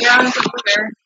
Yeah, it's over.